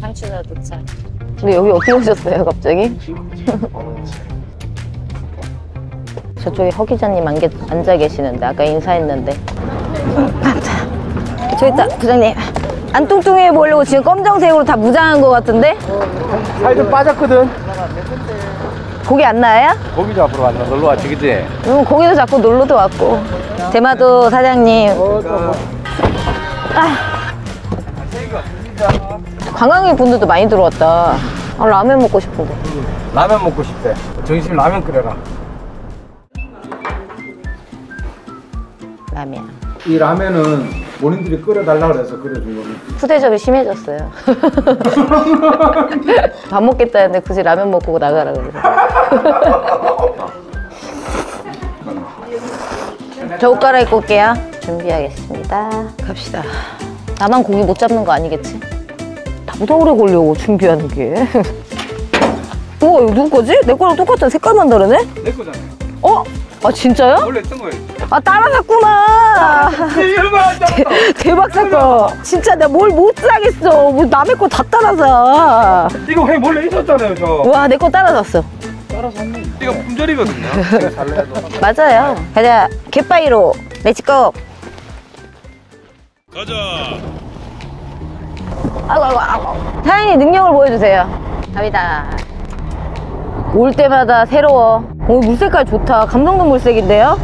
상추나 도착. 근데 여기 어떻게 오셨어요, 갑자기? 저쪽에 허 기자님 앉아 계시는데 아까 인사했는데. 저기 있다, 부장님. 안 뚱뚱해 보이려고 지금 검정색으로 다 무장한 것 같은데? 살 좀 빠졌거든. 고기 안 나와요? 고기 잡으러 왔나 놀러 왔지 그지? 음, 고기도 자꾸 놀러도 왔고. 대마도 사장님. 아. 관광객 분들도 많이 들어왔다. 아, 라면 먹고 싶은데. 라면 먹고 싶대. 정심 라면 끓여라. 라면. 이 라면은 본인들이 끓여달라 그래서 끓여준 겁니다. 후대접이 심해졌어요. 밥 먹겠다는데 굳이 라면 먹고 나가라 그래서. 저 옷 갈아입고 올게요. 준비하겠습니다. 갑시다. 나만 고기 못 잡는 거 아니겠지? 나보다 오래 걸려고 준비하는 게. 우와 이거 누구 거지? 내 거랑 똑같아. 색깔만 다르네? 내 거잖아요. 어? 아 진짜요? 원래 있던 거예요. 아 따라 샀구만. 얼마나 잡았다. 대박 사건. 진짜 내가 뭘못 사겠어. 뭐 남의 거 다 따라서. 이거 회 원래 있었잖아요 저. 와, 내 거 따라샀어. 이거 품절이거든요. 제가 살래도. 맞아요. 가자. 갯바위로. let's go. 가자. 아이고, 아이고, 아이고. 사장님 능력을 보여주세요. 갑니다. 올 때마다 새로워. 오, 물 색깔 좋다. 감성돔 물색인데요?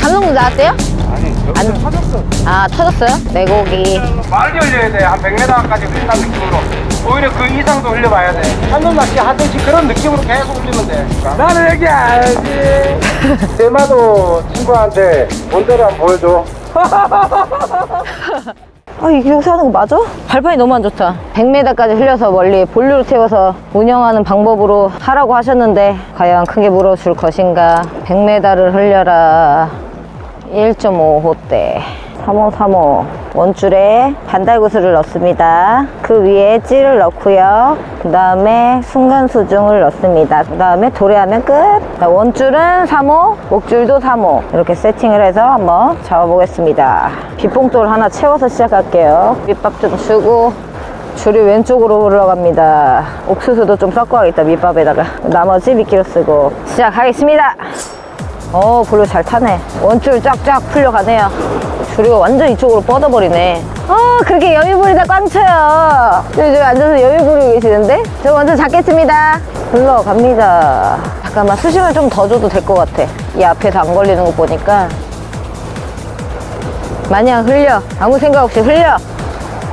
감성돔 나왔대요? 아니 안- 터졌어. 아, 터졌어요? 내 고기. 많이 흘려야 돼. 한 100m까지 흘린다는 느낌으로. 오히려 그 이상도 흘려봐야 돼. 한눈 낚시 하듯이 그런 느낌으로 계속 흘리면 돼. 나는 여기 알지. 대마도 친구한테 본대로 한번 보여줘. 아, 이게 여기서 하는 거 맞아? 발판이 너무 안 좋다. 100m까지 흘려서 멀리 본류를 태워서 운영하는 방법으로 하라고 하셨는데, 과연 크게 물어줄 것인가? 100m를 흘려라. 1.5호대. 3535. 원줄에 반달구슬을 넣습니다. 그 위에 찌를 넣고요. 그 다음에 순간수중을 넣습니다. 그 다음에 도래하면 끝. 자, 원줄은 3호, 목줄도 3호. 이렇게 세팅을 해서 한번 잡아보겠습니다. 빗봉돌 하나 채워서 시작할게요. 밑밥 좀 주고, 줄이 왼쪽으로 흘러갑니다. 옥수수도 좀 섞어야겠다, 밑밥에다가. 나머지 미끼로 쓰고 시작하겠습니다. 어, 볼로 잘 타네. 원줄 쫙쫙 풀려가네요. 줄이가 완전 이쪽으로 뻗어버리네. 어, 그렇게 여유 부리다 꽝 쳐요. 저기 앉아서 여유 부리고 계시는데? 저 먼저 잡겠습니다. 흘러갑니다. 잠깐만, 수심을 좀 더 줘도 될 것 같아. 이 앞에서 안 걸리는 거 보니까. 마냥 흘려. 아무 생각 없이 흘려.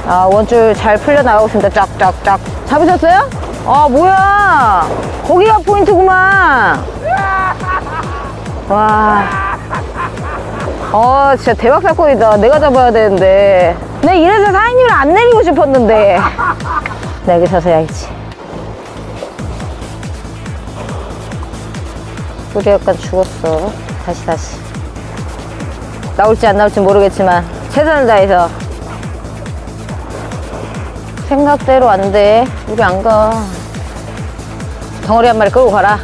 아, 원줄 잘 풀려나가고 있습니다. 쫙쫙쫙. 잡으셨어요? 아, 뭐야. 거기가 포인트구만. 와. 어, 진짜 대박 사건이다. 내가 잡아야 되는데. 내 이래서 사장님을 안 내리고 싶었는데. 나 여기 서서 해야지. 우리 약간 죽었어. 다시, 다시. 나올지 안 나올지 모르겠지만, 최선을 다해서. 생각대로 안 돼. 우리 안 가. 덩어리 한 마리 끌고 가라.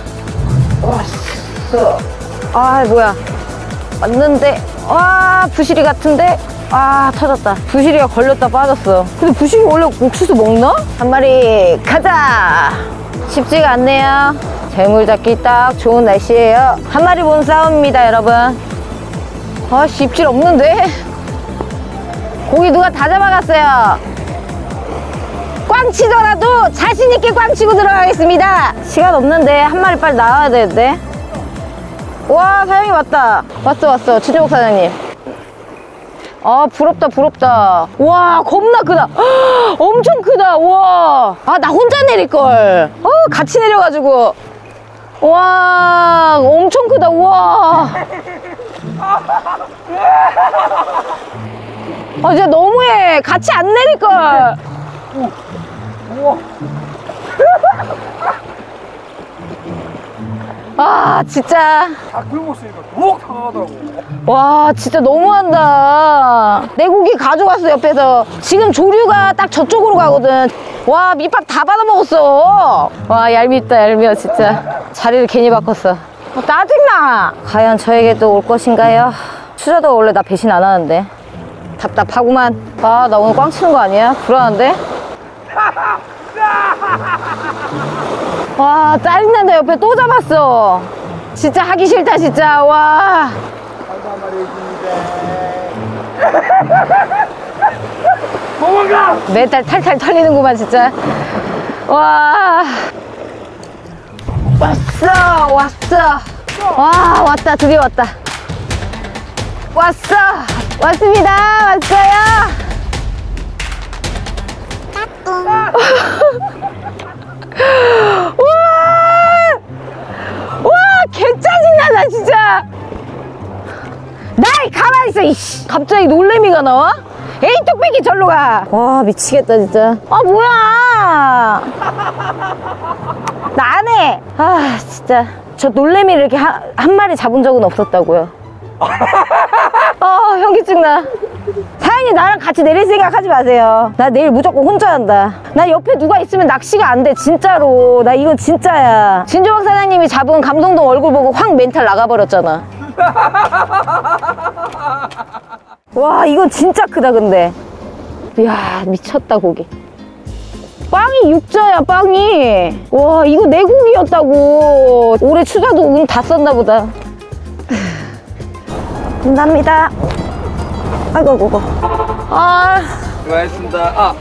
아, 뭐야. 맞는데, 와, 부시리 같은데? 아, 터졌다. 부시리가 걸렸다 빠졌어. 근데 부시리 원래 옥수수 먹나? 한 마리 가자! 쉽지가 않네요. 재물 잡기 딱 좋은 날씨예요. 한 마리 본 싸움입니다, 여러분. 아, 쉽질 없는데? 고기 누가 다 잡아갔어요. 꽝 치더라도 자신있게 꽝 치고 들어가겠습니다. 시간 없는데, 한 마리 빨리 나와야 되는데. 와 사장님 왔다. 왔어 왔어. 최재복 사장님. 아 부럽다 부럽다. 와 겁나 크다. 헉, 엄청 크다. 와 아 나 혼자 내릴걸. 어 같이 내려가지고. 와 엄청 크다. 와. 아, 진짜 너무해. 같이 안 내릴걸. 아, 진짜. 다 있으니까 다가가더라고. 와 진짜 너무한다 내 고기 가져갔어 옆에서 지금 조류가 딱 저쪽으로 가거든 와 밑밥 다 받아먹었어 와 얄밉다 얄미워 진짜 자리를 괜히 바꿨어 아, 짜증나 과연 저에게도 올 것인가요? 수저도 원래 나 배신 안 하는데 답답하구만. 아, 나 오늘 꽝 치는 거 아니야? 불안한데? 와, 짜증난다. 옆에 또 잡았어. 진짜 하기 싫다, 진짜. 와. 도망가! 멘탈 탈탈 털리는구만, 진짜. 와. 왔어, 왔어. 와, 왔다. 드디어 왔다. 왔어. 왔습니다. 왔어요. 나다, 진짜. 나이 가만히 있어, 이씨. 갑자기 놀래미가 나와? 에이, 뚝배기 절로 가. 와, 미치겠다, 진짜. 아, 뭐야. 나 안 해. 아, 진짜. 저 놀래미를 이렇게 한, 한 마리 잡은 적은 없었다고요. 아, 현기증 나. 사장님 나랑 같이 내릴 생각 하지 마세요. 나 내일 무조건 혼자 한다. 나 옆에 누가 있으면 낚시가 안 돼, 진짜로. 나 이건 진짜야. 진조박 사장님이 잡은 감동동 얼굴 보고 확 멘탈 나가버렸잖아. 와, 이건 진짜 크다, 근데. 이야, 미쳤다, 고기. 빵이 육자야, 빵이. 와, 이거 내 고기였다고. 올해 추자도 운 다 썼나 보다. 감사합니다. 아이고, 아이고. 아, 수고하셨습니다. 아.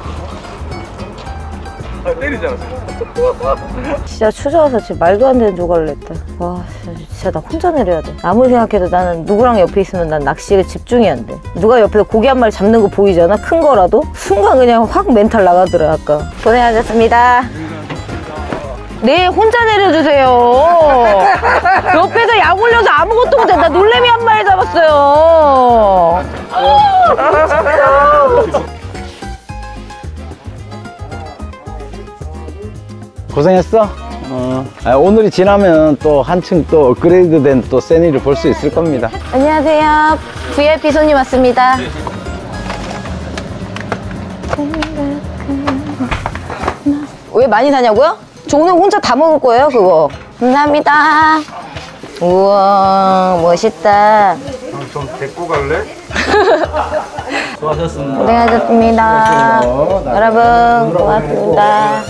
아, 때리지 않았어요. 진짜 추자 와서 진짜 말도 안 되는 조각을 냈다. 와, 진짜 나 혼자 내려야 돼. 아무리 생각해도 나는 누구랑 옆에 있으면 난 낚시에 집중이 안 돼. 누가 옆에서 고기 한 마리 잡는 거 보이잖아? 큰 거라도? 순간 그냥 확 멘탈 나가더라, 아까. 고생하셨습니다. 네, 혼자 내려주세요. 옆에서 약 올려서 아무것도 못해. 나 놀래미 한 마리 잡았어요. 고생했어. 어. 아, 오늘이 지나면 또 한층 또 업그레이드 된 또 세니를 볼 수 있을 겁니다. 안녕하세요. VIP 손님 왔습니다. 왜 많이 사냐고요? 저 오늘 혼자 다 먹을 거예요, 그거. 감사합니다. 우와, 멋있다. 좀 데리고 갈래? 수고하셨습니다. 고생하셨습니다. 여러분, 고맙습니다.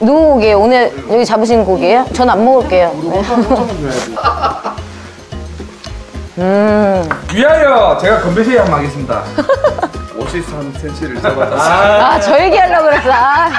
누구 고기예요? 오늘 여기 잡으신 고기예요? 전 안 먹을게요. 음. 위하여 제가 건배시에 한번 하겠습니다. 53cm를 잡았다. 아, 저 얘기하려고 그랬어. 아.